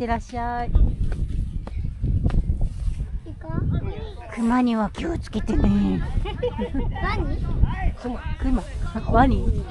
ってらっしゃい。熊には気をつけてね。何熊。ワニ？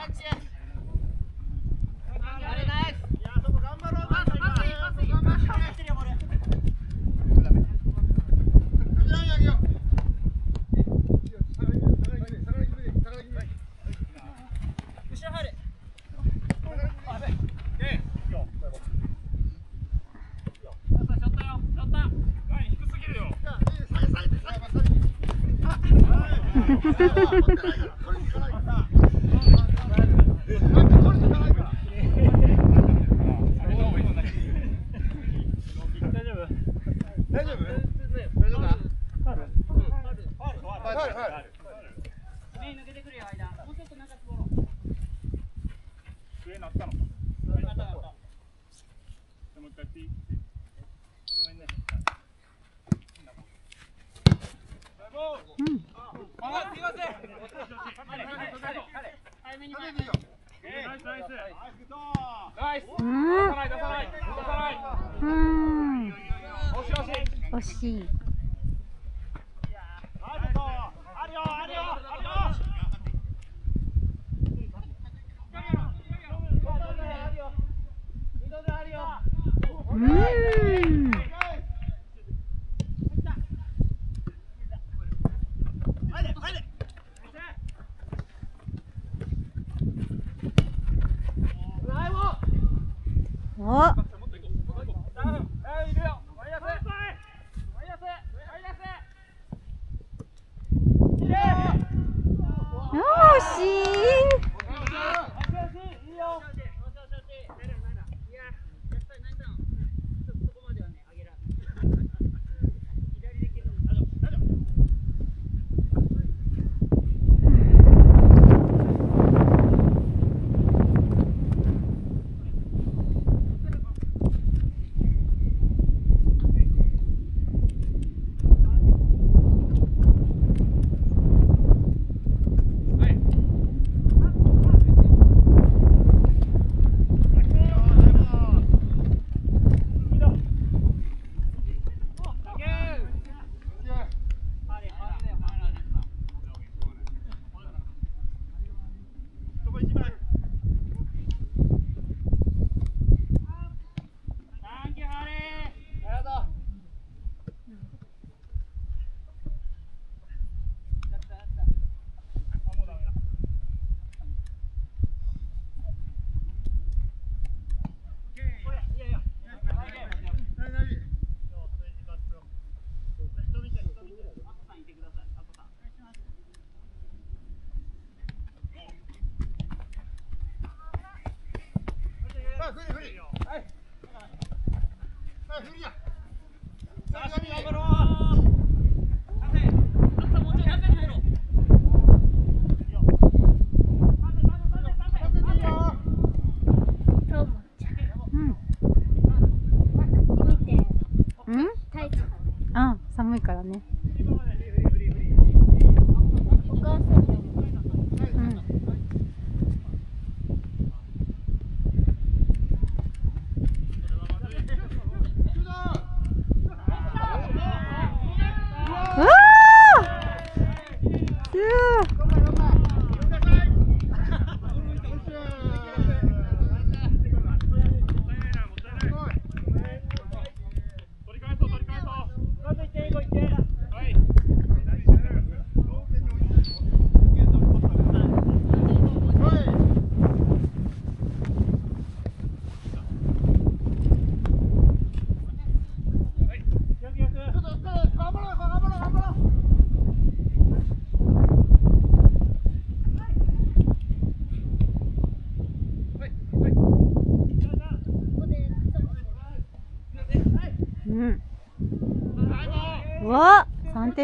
Ha ha ha ha ha! うん。惜しい。振り振りはい。頑張ろう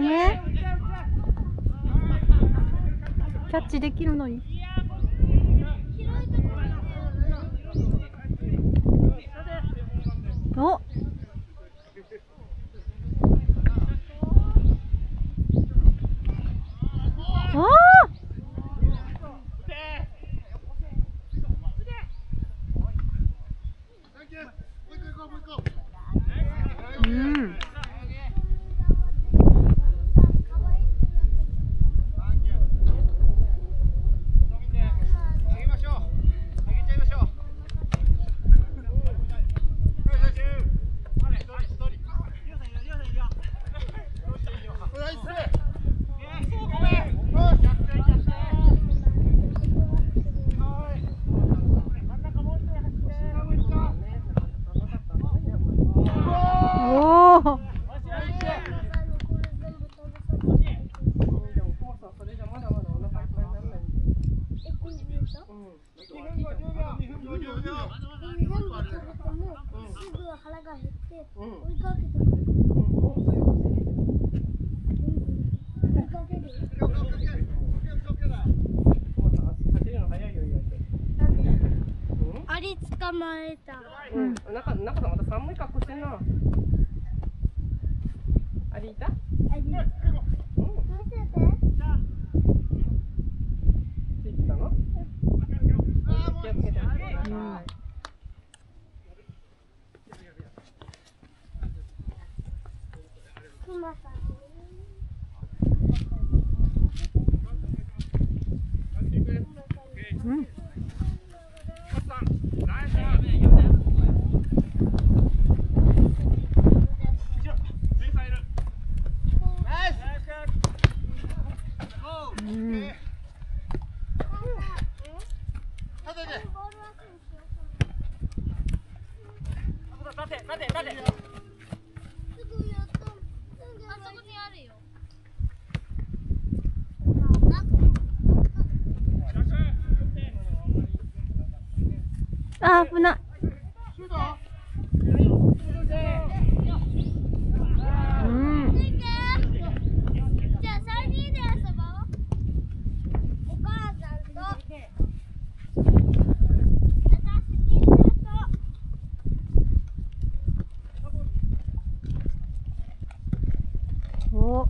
てキャッチできるのに。危ないうんじゃあ3人で遊ぼうお母さんと私みんなとおお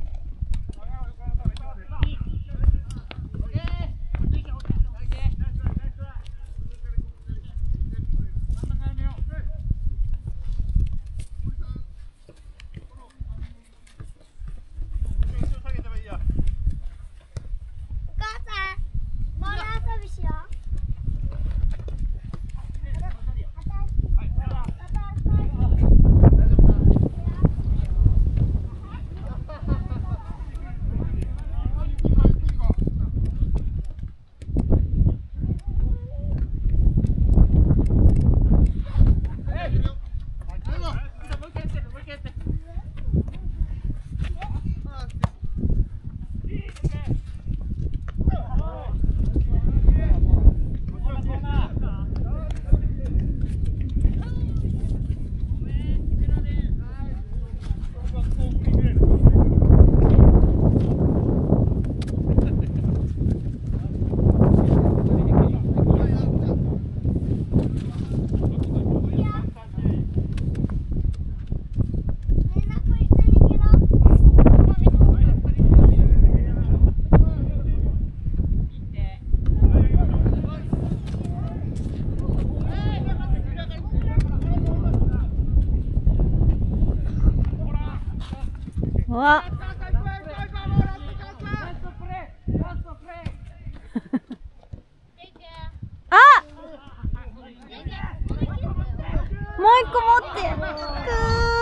母さんボール遊びしようみんなこれ一緒に蹴ろううわあもう一個持ってく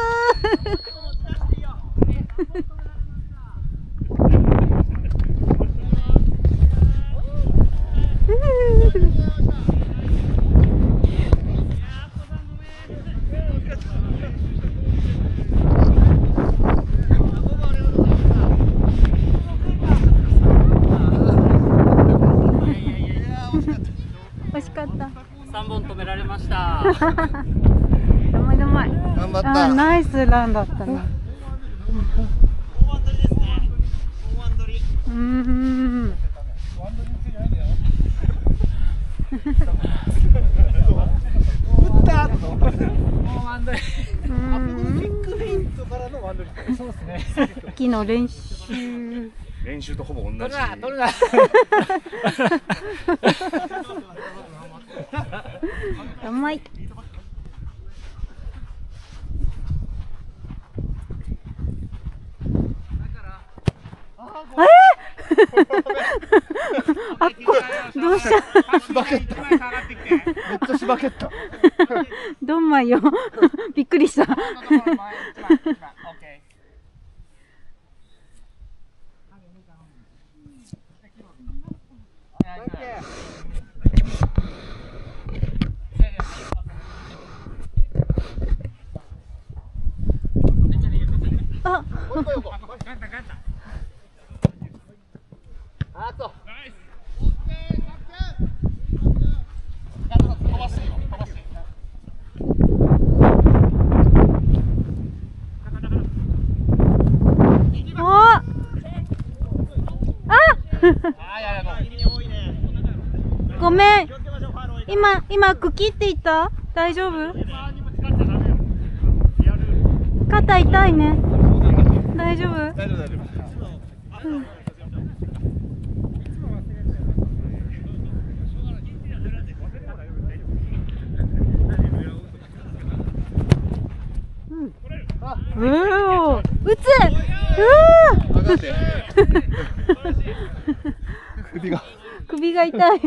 惜しかった三本止められました。どまいどまい頑張っあた。ナイスランだったねうーん。うーん。そうですね。昨日練習練習とほぼ同じ。取るな、取るな。うまい あっこどうした？しばけった。めっちゃしばけった。どんまいよ。びっくりしたああと。さん、今、茎って言った？大丈夫？肩痛いね。大丈夫？大丈夫大丈夫うおー。打つ。う上がって。首が。ー首が痛い。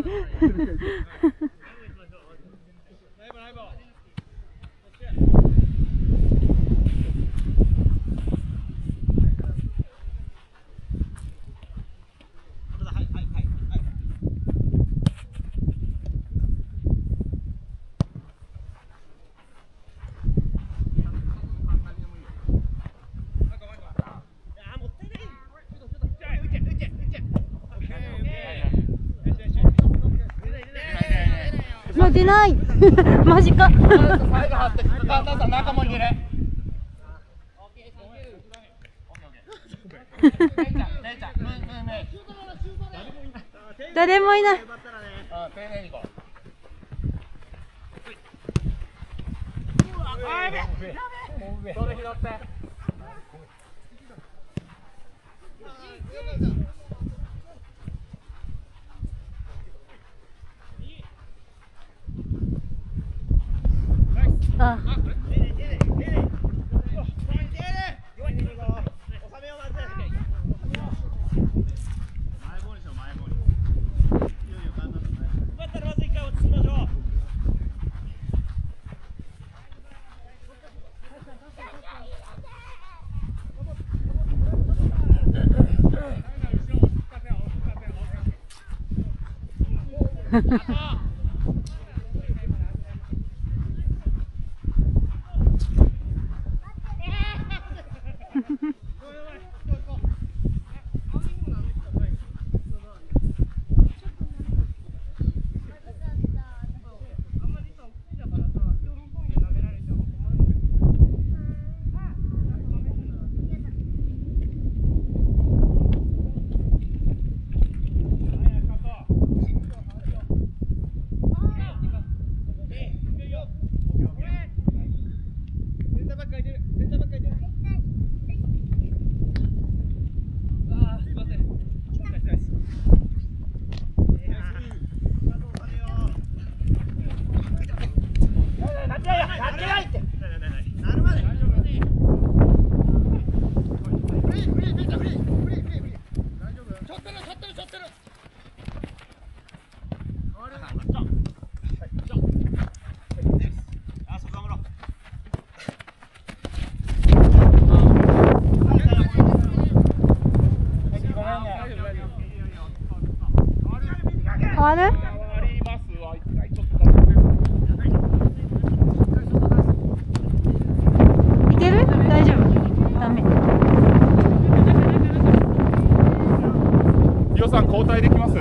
もう出ない。マジか。最後張ってカンタさん仲間に入れ姉ちゃん姉ちゃんムームームー誰もいない。ってあ、あ リオさん交代できます？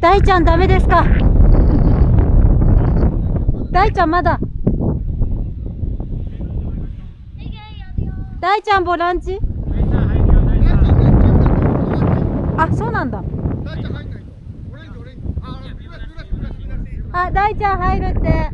大ちゃんダメですか？大ちゃんまだ？大ちゃんボランチ？あ、そうなんだ。あ、大ちゃん入るって。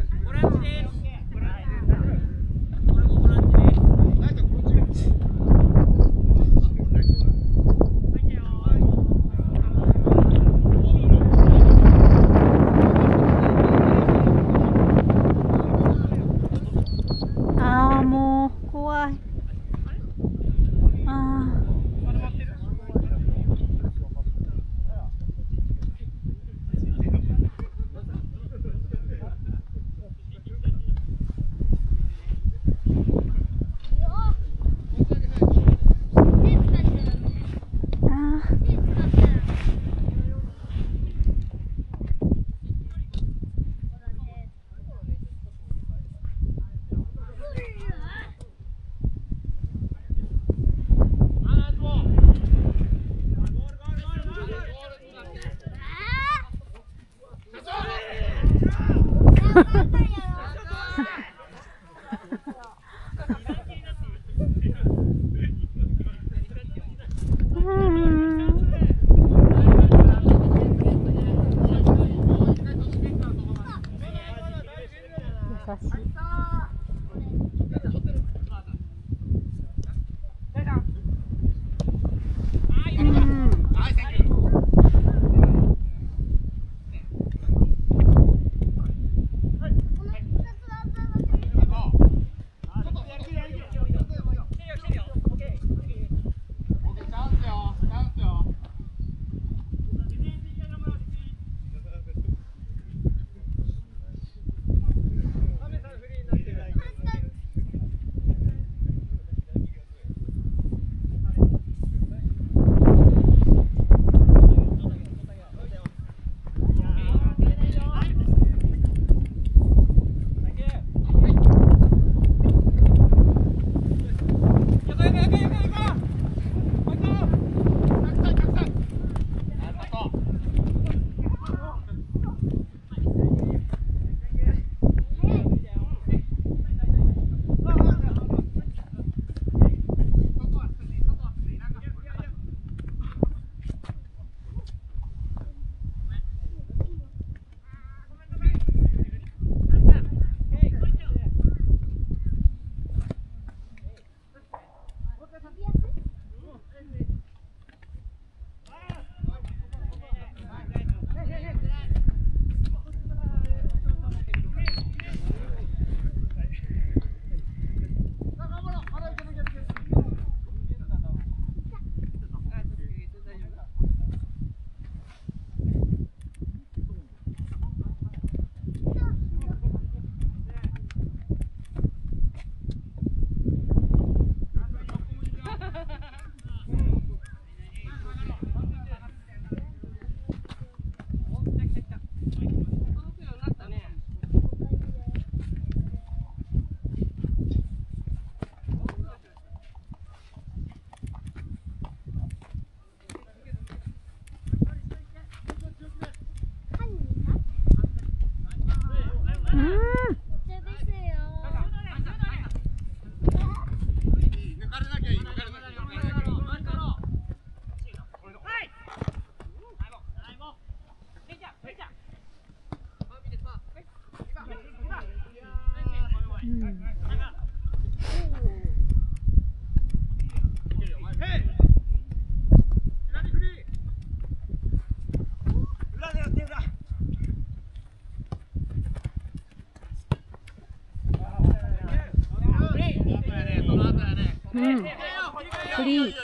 フリー。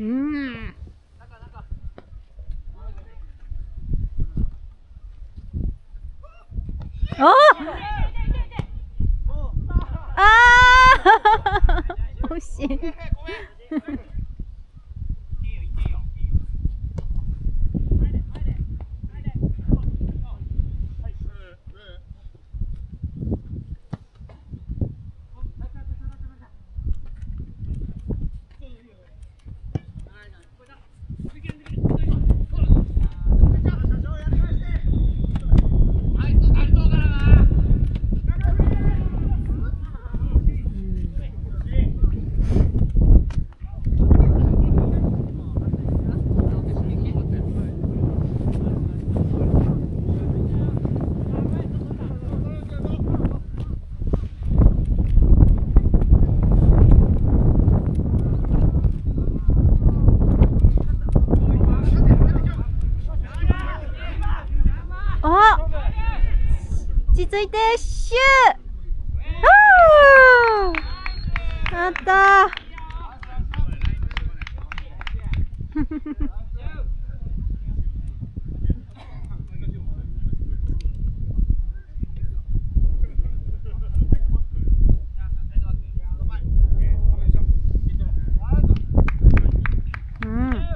うんおあー惜しいはい、そうなりそうだな。あ落ち着いてシューあったうん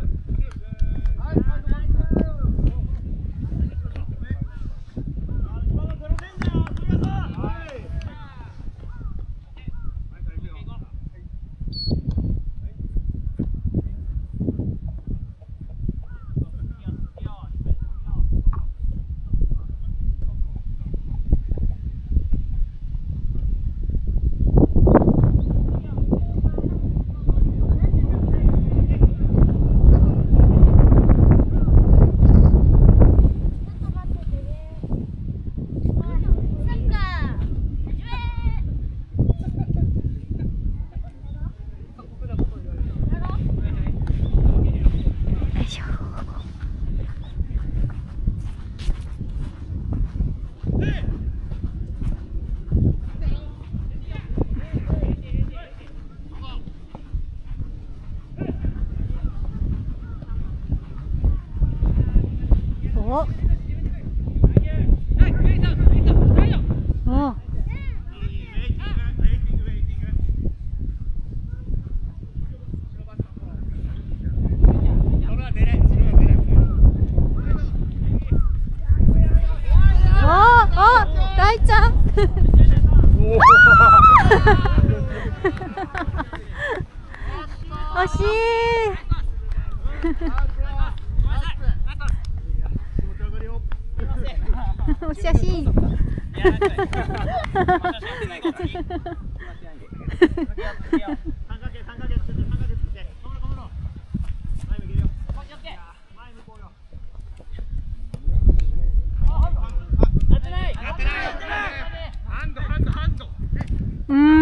大ちゃん。惜しい。お写真う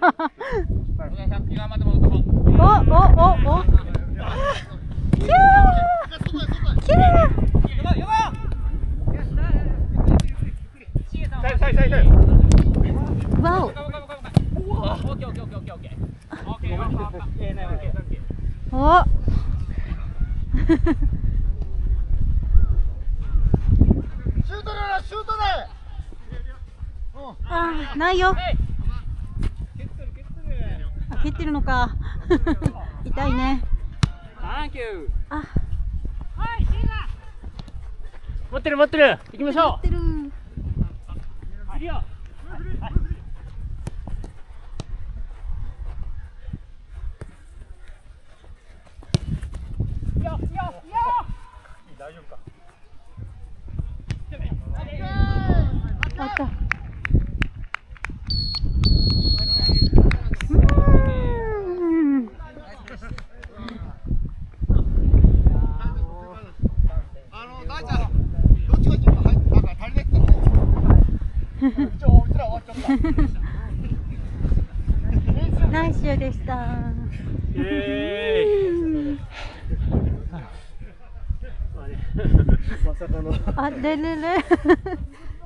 れれれ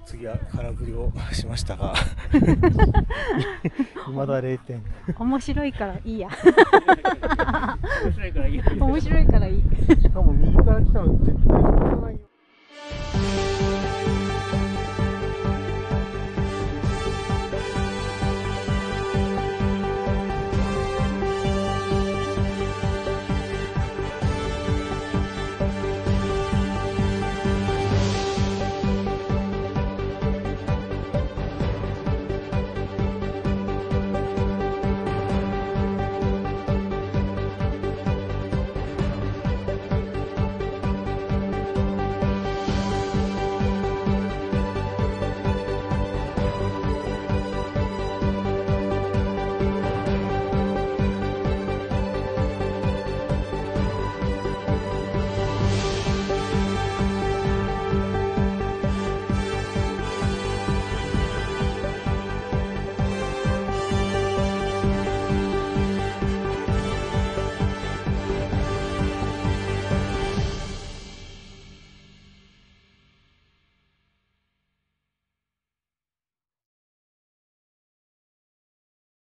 次は空振りをしましたが。未だ0点。面白いからいいや。面白いからいい。よ面白いからいい。しかも右から来たの絶対振らない